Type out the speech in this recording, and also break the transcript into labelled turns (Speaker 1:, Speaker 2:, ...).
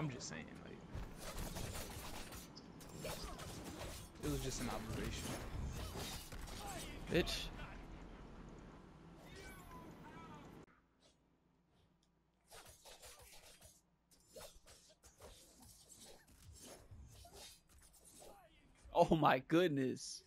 Speaker 1: I'm just saying. Like, it was just an observation.
Speaker 2: Bitch. Oh my goodness.